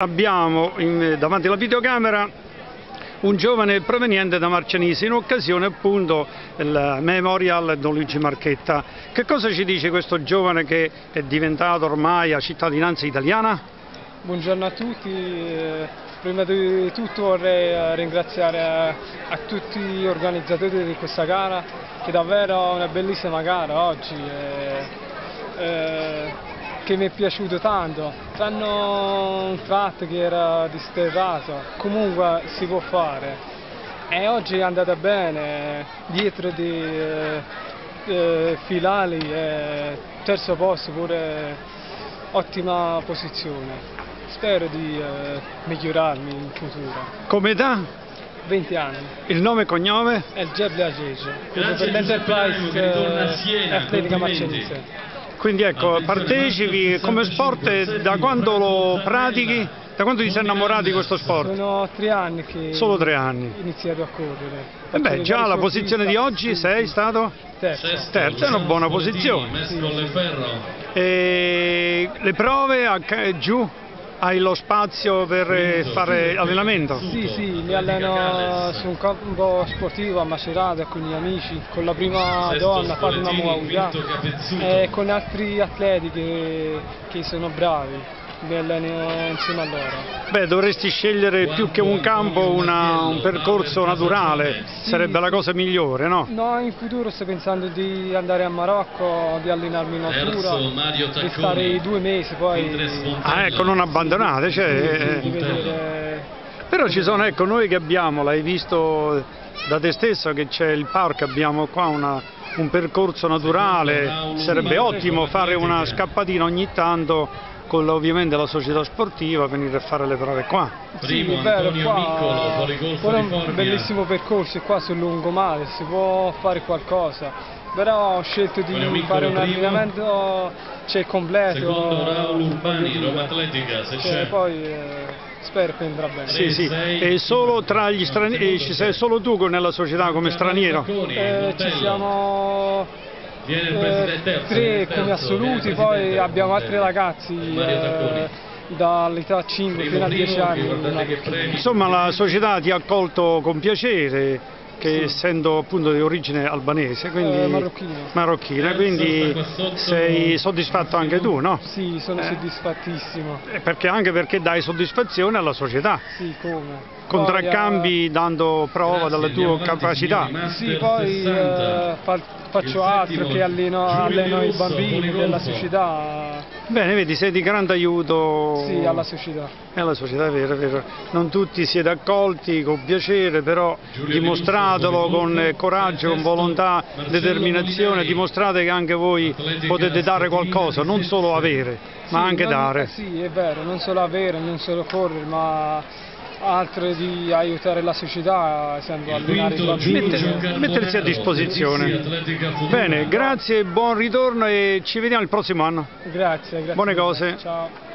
Abbiamo in, davanti alla videocamera un giovane proveniente da Marcianise in occasione appunto del Memorial Don Luigi Marchetta. Che cosa ci dice questo giovane che è diventato ormai a cittadinanza italiana? Buongiorno a tutti, eh, prima di tutto vorrei eh, ringraziare a, a tutti gli organizzatori di questa gara che davvero è una bellissima gara oggi. E, e, che mi è piaciuto tanto, tranne un tratto che era disterrato, comunque si può fare. E oggi è andata bene, dietro di eh, eh, Filali, eh, terzo posto pure ottima posizione. Spero di eh, migliorarmi in futuro. Come età? 20 anni. Il nome e cognome? È il Gebli Ageggio, per l'Enterprise Atletica Marcianese. Quindi ecco, partecipi come sport da quando lo pratichi? Da quando ti sei innamorato di questo sport? Sono tre anni che Solo tre anni. ho iniziato a correre. E beh, già la posizione di oggi sei stato? Terzo. Terza, è una buona posizione. E le prove a, giù? Hai lo spazio per eh, fare allenamento? Sì, sì, mi alleno su un campo sportivo a Macerata con gli amici, con la prima donna Fatima Muawiyah e con altri atleti che, che sono bravi insieme a loro. Beh, dovresti scegliere più che un campo una, un percorso naturale, sì. sarebbe la cosa migliore, no? No, in futuro sto pensando di andare a Marocco, di allenarmi in natura, di stare due mesi poi... Ah ecco, non abbandonate, cioè... Sì, vedere... Però ci sono, ecco, noi che abbiamo, l'hai visto da te stesso che c'è il parco, abbiamo qua una, un percorso naturale, sarebbe ottimo fare una scappatina ogni tanto con ovviamente la società sportiva venire a fare le prove qua. Sì, è vero, qua è un bellissimo percorso qua sul lungomare, si può fare qualcosa, però ho scelto di fare un allenamento cioè, completo. Secondo Raul Urbani, Roma Atletica, se cioè, poi eh, spero che andrà bene. Sì, sì, e solo tra gli stranieri, ci sei solo tu nella società come straniero? Eh, ci siamo eh, tre come assoluti, poi abbiamo altri ragazzi eh, dall'età 5 fino a 10 anni. Insomma la società ti ha accolto con piacere che sì. essendo appunto di origine albanese, quindi eh, marocchina, marocchina quindi sei soddisfatto anche tu, no? Sì, sono eh. soddisfattissimo. Eh, perché, anche perché dai soddisfazione alla società. Sì, come? Contraccambi poi, dando prova delle tue capacità. Sì, poi eh, faccio altro che alleno, alleno i bambini della società. Bene, vedi, sei di grande aiuto sì, alla società. È alla società, è vero, è vero. Non tutti siete accolti con piacere, però dimostratelo con coraggio, con volontà, determinazione, dimostrate che anche voi potete dare qualcosa, non solo avere, ma anche non, dare. Sì, è vero, non solo avere, non solo correre, ma altre di aiutare la società, essendo allenare i bambini. Metter, mettersi a disposizione. Bene, grazie, buon ritorno e ci vediamo il prossimo anno. Grazie, grazie. Buone cose. Ciao.